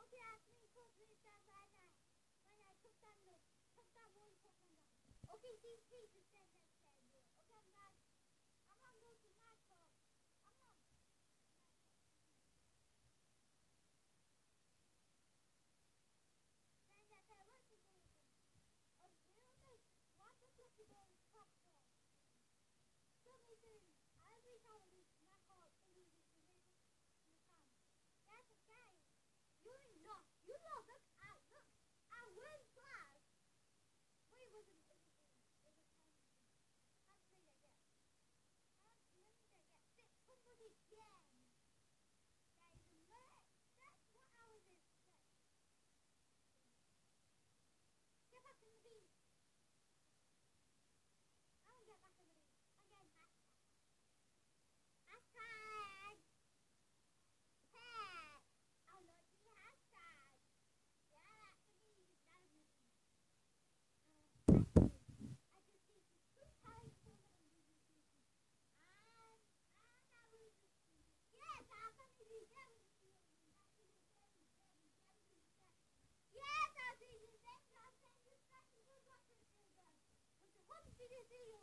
Okay, ask me. Put Yeah, yeah, yeah.